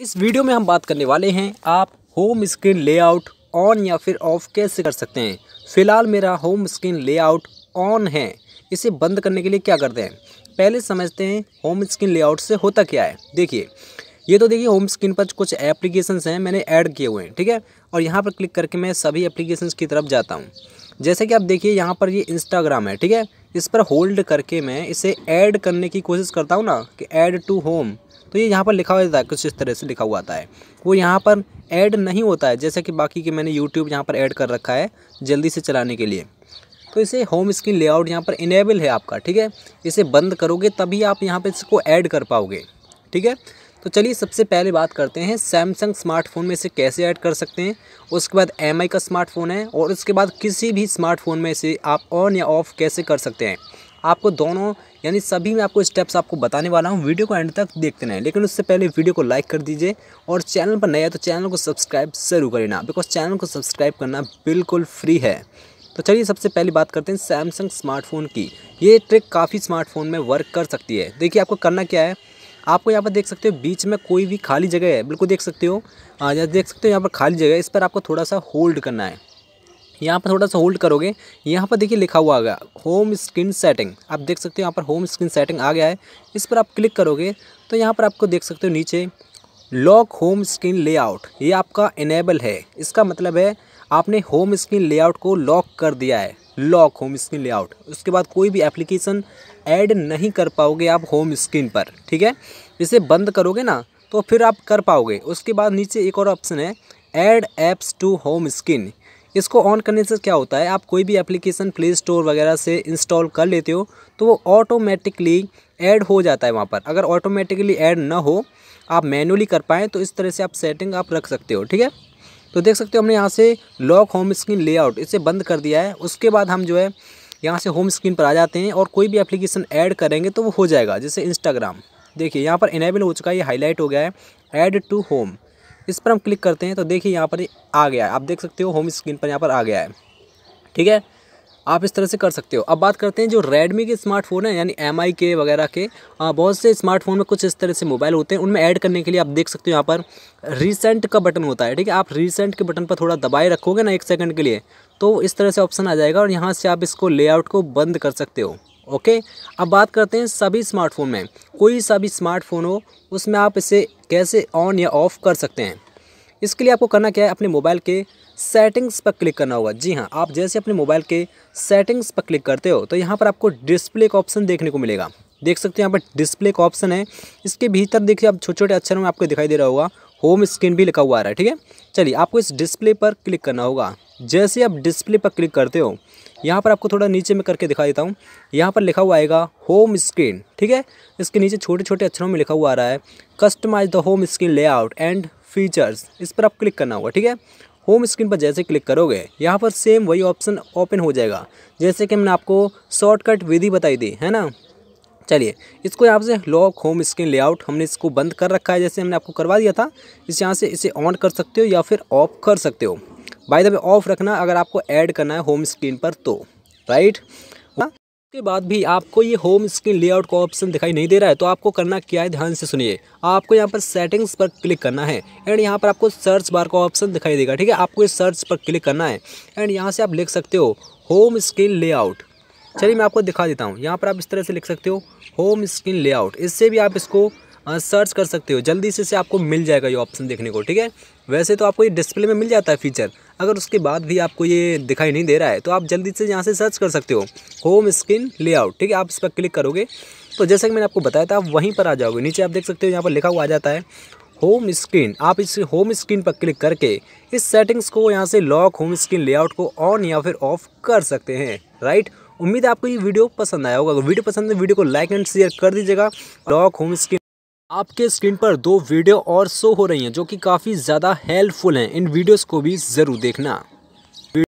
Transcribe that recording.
इस वीडियो में हम बात करने वाले हैं, आप होम स्क्रीन लेआउट ऑन या फिर ऑफ़ कैसे कर सकते हैं? फ़िलहाल मेरा होम स्क्रीन लेआउट ऑन है। इसे बंद करने के लिए क्या करते हैं? पहले समझते हैं होम स्क्रीन लेआउट से होता क्या है। देखिए, ये तो देखिए होम स्क्रीन पर कुछ एप्लीकेशंस हैं, मैंने ऐड किए हुए हैं, ठीक है? और यहाँ पर क्लिक करके मैं सभी एप्लीकेशंस की तरफ़ जाता हूँ। जैसे कि आप देखिए यहाँ पर ये इंस्टाग्राम है, ठीक है? इस पर होल्ड करके मैं इसे ऐड करने की कोशिश करता हूँ ना, कि ऐड टू होम तो ये यहाँ पर लिखा हुआ है, कुछ इस तरह से लिखा हुआ आता है। वो यहाँ पर ऐड नहीं होता है, जैसे कि बाकी के मैंने यूट्यूब यहाँ पर ऐड कर रखा है, जल्दी से चलाने के लिए। तो इसे होम स्क्रीन लेआउट यहाँ पर इनेबल है आपका, ठीक है? इसे बंद करोगे तभी आप यहाँ पर इसको ऐड कर पाओगे, ठीक है? तो चलिए सबसे पहले बात करते हैं सैमसंग स्मार्टफ़ोन में इसे कैसे ऐड कर सकते हैं? उसके बाद एम का स्मार्टफ़ोन है, और उसके बाद किसी भी स्मार्टफ़ोन में इसे आप ऑन या ऑफ़ कैसे कर सकते हैं? आपको दोनों यानी सभी मैं आपको स्टेप्स आपको बताने वाला हूँ वीडियो को एंड तक देखते रहें। लेकिन उससे पहले वीडियो को लाइक कर दीजिए और चैनल पर नया तो चैनल को सब्सक्राइब ज़रूर करना बिकॉज़ चैनल को सब्सक्राइब करना बिल्कुल फ्री है। तो चलिए सबसे पहले बात करते हैं सैमसंग स्मार्टफ़ोन की। ये ट्रिक काफ़ी स्मार्टफ़ोन में वर्क कर सकती है। देखिए आपको करना क्या है? आपको यहाँ पर देख सकते हो, बीच में कोई भी खाली जगह है, बिल्कुल देख सकते हो। या देख सकते हो यहाँ पर खाली जगह है, इस पर आपको थोड़ा सा होल्ड करना है। यहाँ पर थोड़ा सा होल्ड करोगे, यहाँ पर देखिए लिखा हुआ आ गया होम स्क्रीन सेटिंग आप देख सकते हो यहाँ पर होम स्क्रीन सेटिंग आ गया है। इस पर आप क्लिक करोगे तो यहाँ पर आपको देख सकते हो नीचे लॉक होम स्क्रीन लेआउट ये आपका इनेबल है। इसका मतलब है, आपने होम स्क्रीन लेआउट को लॉक कर दिया है। लॉक होम स्क्रीन लेआउट उसके बाद कोई भी एप्लीकेशन ऐड नहीं कर पाओगे आप होम स्क्रीन पर, ठीक है? इसे बंद करोगे ना तो फिर आप कर पाओगे। उसके बाद नीचे एक और ऑप्शन है add apps to home screen इसको ऑन करने से क्या होता है? आप कोई भी एप्लीकेशन प्ले स्टोर वगैरह से इंस्टॉल कर लेते हो तो वो ऑटोमेटिकली ऐड हो जाता है वहाँ पर। अगर ऑटोमेटिकली ऐड ना हो, आप मैनुअली कर पाएँ तो इस तरह से आप सेटिंग आप रख सकते हो, ठीक है? तो देख सकते हो हमने यहाँ से लॉक होम स्क्रीन लेआउट इसे बंद कर दिया है। उसके बाद हम जो है, यहाँ से होम स्क्रीन पर आ जाते हैं और कोई भी एप्लीकेशन ऐड करेंगे तो वो हो जाएगा, जैसे इंस्टाग्राम देखिए, यहाँ पर इनेबल हो चुका है, ये हाईलाइट हो गया है। ऐड टू होम इस पर हम क्लिक करते हैं तो देखिए यहाँ पर आ गया है। आप देख सकते हो होम स्क्रीन पर यहाँ पर आ गया है। ठीक है? आप इस तरह से कर सकते हो। अब बात करते हैं जो रेडमी के स्मार्टफ़ोन है, यानी एमआई के वगैरह के बहुत से स्मार्टफ़ोन में कुछ इस तरह से मोबाइल होते हैं। उनमें ऐड करने के लिए आप देख सकते हो यहाँ पर रिसेंट का बटन होता है। ठीक है? आप रिसेंट के बटन पर थोड़ा दबाए रखोगे ना एक सेकंड के लिए तो इस तरह से ऑप्शन आ जाएगा और यहाँ से आप इसको लेआउट को बंद कर सकते हो। ओके? अब बात करते हैं सभी स्मार्टफ़ोन में। कोई सा भी स्मार्टफ़ोन हो, उसमें आप इसे कैसे ऑन या ऑफ़ कर सकते हैं? इसके लिए आपको करना क्या है? अपने मोबाइल के सेटिंग्स पर क्लिक करना होगा। जी हाँ आप जैसे अपने मोबाइल के सेटिंग्स पर क्लिक करते हो तो यहाँ पर आपको डिस्प्ले का ऑप्शन देखने को मिलेगा। देख सकते हो यहाँ पर डिस्प्ले का ऑप्शन है। इसके भीतर देखिए आप छोटे छोटे अक्षरों में आपको दिखाई दे रहा होगा। होम स्क्रीन भी लिखा हुआ आ रहा है, ठीक है? चलिए, आपको इस डिस्प्ले पर क्लिक करना होगा। जैसे आप डिस्प्ले पर क्लिक करते हो, यहाँ पर आपको थोड़ा नीचे में करके दिखा देता हूँ। यहाँ पर लिखा हुआ आएगा होम स्क्रीन ठीक है? इसके नीचे छोटे छोटे अक्षरों में लिखा हुआ आ रहा है customize the home screen layout and features इस पर आप क्लिक करना होगा, ठीक है? होम स्क्रीन पर जैसे क्लिक करोगे, यहाँ पर सेम वही ऑप्शन ओपन हो जाएगा। जैसे कि हमने आपको शॉर्टकट विधि बताई थी, है ना? चलिए, इसको यहाँ से लॉक होम स्क्रीन लेआउट हमने इसको बंद कर रखा है, जैसे हमने आपको करवा दिया था। इस यहाँ से इसे ऑन कर सकते हो या फिर ऑफ़ कर सकते हो। बाय द वे ऑफ़ रखना अगर आपको ऐड करना है होम स्क्रीन पर तो राइट उसके बाद भी आपको ये होम स्क्रीन लेआउट का ऑप्शन दिखाई नहीं दे रहा है तो आपको करना क्या है? ध्यान से सुनिए। आपको यहाँ पर सेटिंग्स पर क्लिक करना है एंड यहाँ पर आपको सर्च बार का ऑप्शन दिखाई देगा, ठीक है? आपको इस सर्च पर क्लिक करना है एंड यहाँ से आप लिख सकते हो होम स्क्रीन लेआउट चलिए मैं आपको दिखा देता हूँ। यहाँ पर आप इस तरह से लिख सकते हो होम स्क्रीन लेआउट इससे भी आप इसको सर्च कर सकते हो। जल्दी से से आपको मिल जाएगा ये ऑप्शन देखने को, ठीक है? वैसे तो आपको ये डिस्प्ले में मिल जाता है फीचर अगर उसके बाद भी आपको ये दिखाई नहीं दे रहा है तो आप जल्दी से यहाँ से सर्च कर सकते हो। होम स्क्रीन लेआउट ठीक है? आप इस पर क्लिक करोगे तो जैसा कि मैंने आपको बताया था, आप वहीं पर आ जाओगे। नीचे आप देख सकते हो, यहाँ पर लिखा हुआ आ जाता है होम स्क्रीन आप इस होम स्क्रीन पर क्लिक करके इस सेटिंग्स को यहाँ से लॉक होम स्क्रीन लेआउट को ऑन या फिर ऑफ़ कर सकते हैं राइट उम्मीद है आपको ये वीडियो पसंद आया होगा। अगर वीडियो पसंद है, वीडियो को लाइक एंड शेयर कर दीजिएगा। लॉक होम स्क्रीन आपके स्क्रीन पर दो वीडियो और शो हो रही हैं जो कि काफ़ी ज़्यादा हेल्पफुल हैं। इन वीडियोस को भी ज़रूर देखना।